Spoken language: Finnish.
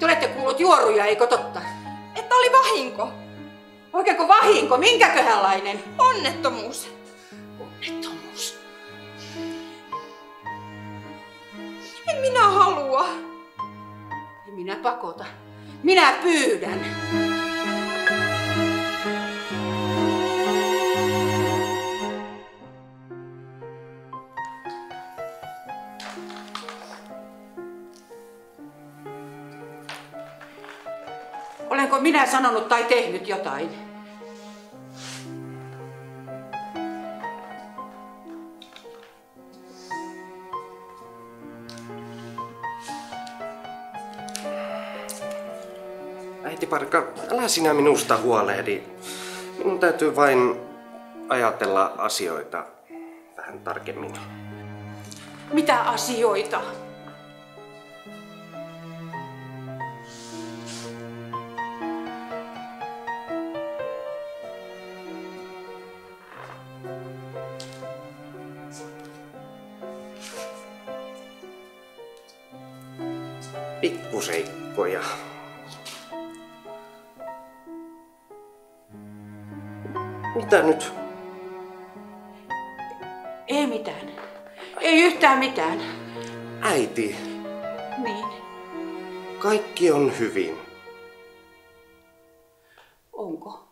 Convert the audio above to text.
Te olette kuullut juoruja, eikö totta? Että oli vahinko. Oikeinko vahinko? Minkäköhänlainen? Onnettomuus. Onnettomuus. En minä halua. En minä pakota. Minä pyydän. Olenko minä sanonut tai tehnyt jotain? Äiti Parka, älä sinä minusta huolehdi. Minun täytyy vain ajatella asioita vähän tarkemmin. Mitä asioita? pikkuseikkoja. Mitä nyt? Ei mitään. Ei yhtään mitään. Äiti. Niin. Kaikki on hyvin. Onko?